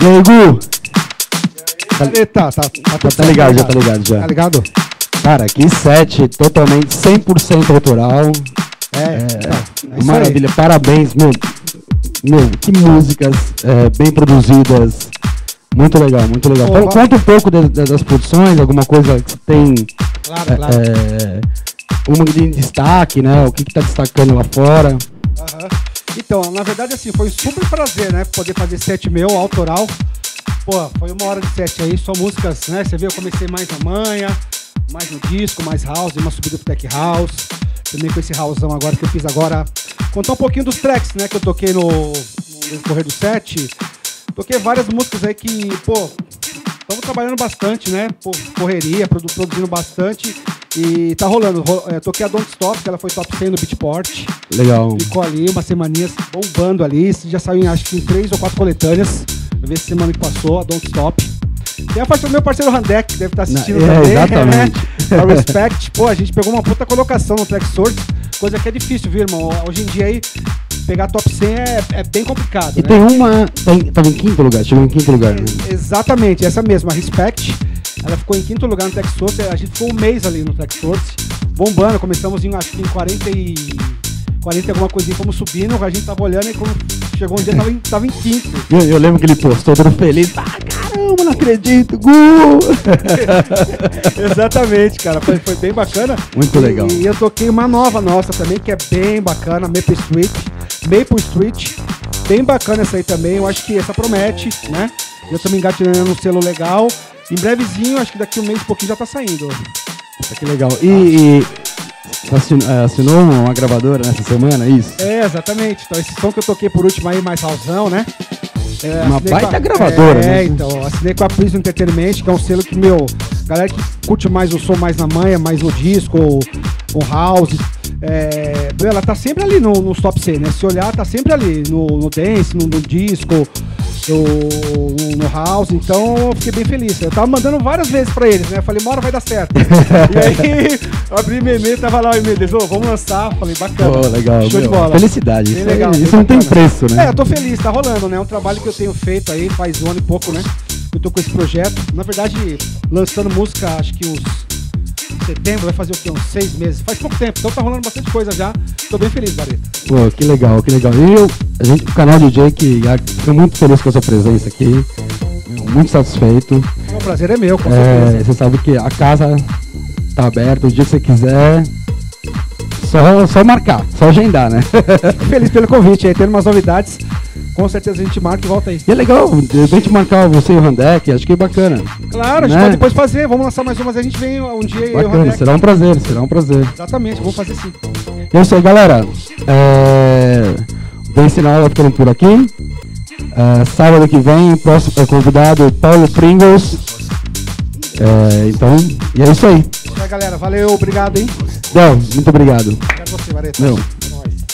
E aí, Gu? Tá, tá, tá, tá, Tá ligado, já tá ligado já. Tá ligado? Cara, que set totalmente 100% autoral. É, É, é, é maravilha, parabéns, meu. Meu, que músicas é, bem produzidas. Muito legal, muito legal. Pô, Conta um pouco de- de- das produções, alguma coisa que você tem. Claro, claro. é, uma de destaque, né? O que, que tá destacando lá fora. Aham. Então, na verdade, assim, foi um super prazer, né? Poder fazer set meu, autoral. Pô, foi uma hora de set aí, só músicas, né? Você vê, eu comecei mais na mais no disco, mais house, uma subida pro tech house. Também com esse houseão agora que eu fiz agora. Contar um pouquinho dos tracks, né? Que eu toquei no, no correr do set. Toquei várias músicas aí que, pô, estamos trabalhando bastante, né? Pô, correria, produ- produzindo bastante. E tá rolando. Ro- é, toquei a Don't Stop, que ela foi top 100 no Beatport. Legal. Ficou ali umas semaninhas bombando ali. Já saiu em acho que em três ou quatro coletâneas. Eu vi essa semana que passou, a Don't Stop. Tem a parte do meu parceiro Randek, que deve estar assistindo Na- é, também. exatamente. Né? A Respect. Pô, a gente pegou uma puta colocação no Track Source, coisa que é difícil, viu, irmão? Hoje em dia aí, pegar top 100 é, é bem complicado. E né? tem uma. Tem, tava em quinto lugar, chegou em quinto lugar. né? Exatamente, essa mesma, a Respect. Ela ficou em quinto lugar no Track Source. A gente ficou um mês ali no Track Source, bombando. Começamos em, acho que em 40 e. 40 e alguma coisinha, fomos subindo. A gente tava olhando e quando chegou um dia tava em, tava em quinto. Eu, eu lembro que ele postou todo feliz. Ah, caramba, não acredito, Gu! Exatamente, cara. Foi, foi bem bacana. Muito E- legal. E eu toquei uma nova nossa também, que é bem bacana, Maple Street. Maple Street. Bem bacana essa aí também. Eu acho que essa promete, né? Eu tô me engatilhando um selo legal. Em brevezinho, acho que daqui um mês e pouquinho já tá saindo. Que legal. E, e eh, assinou uma gravadora nessa semana, é isso? É, exatamente. Então, esse som que eu toquei por último aí, mais rausão, né? É, Uma baita a- gravadora, é, né? então, assinei com a Prism Entertainment, que é um selo que, meu, galera que curte mais o som mais na manha, mais no disco, ou, ou house, é, ela tá sempre ali no, no top C, né? Se olhar, tá sempre ali, no, no dance, no, no disco, no, no house, então eu fiquei bem feliz. Eu tava mandando várias vezes pra eles, né? Falei, uma hora vai dar certo. e aí, eu abri meu e-mail, tava lá o e-mail deles, ô, vamos lançar. Falei, bacana. Pô, legal. Show de meu. bola. Felicidade. Bem Isso, aí- legal, isso não tem preço, né? É, eu tô feliz, tá rolando, né? É um trabalho que eu tenho feito aí faz um ano e pouco, né? Eu tô com esse projeto. Na verdade, lançando música, acho que uns setembro, vai fazer o quê? Uns seis meses. Faz pouco tempo, então tá rolando bastante coisa já. Tô bem feliz, Bareta. Pô, que legal, que legal. E eu, a gente, o canal DJ, que ah, fica muito feliz com a sua presença aqui. Muito satisfeito. O prazer é meu, com É, certeza. você sabe que a casa tá aberta o dia que você quiser. Só, só marcar, só agendar, né? Feliz pelo convite aí, tendo umas novidades. Com certeza a gente marca e volta aí. E é legal, de repente marcar você e o Randek, acho que é bacana. Claro, a gente Né? pode depois fazer. Vamos lançar mais umas. A gente vem um dia Bacana, será um prazer, será um prazer. Exatamente, vamos fazer sim. É isso aí, galera. É... Vem sinal vai ficando por aqui. É, sábado que vem, próximo é, convidado Paulo Pringles. É, então, e é isso aí. Aí, galera. Valeu, obrigado, hein? Del, muito obrigado. Obrigado você, Bareta. Meu.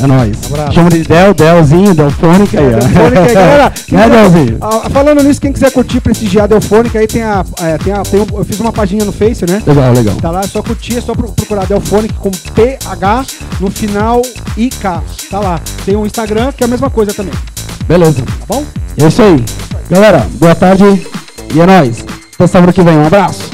É nóis. Abraço. Chama de Del, Delzinho, Delfônica aí, ó. Delfônica aí, galera. né, Delzinho? Ah, falando nisso, quem quiser curtir, prestigiar a Delfônica, aí tem a. é, tem a tem um- eu fiz uma paginha no Face, né? Legal, legal. Tá lá, é só curtir, é só pro- procurar Delfônica com PH no final IK. Tá lá. Tem um Instagram que é a mesma coisa também, Beleza. tá bom? É isso aí. Galera, boa tarde e é nóis. Até sábado que vem. Um abraço.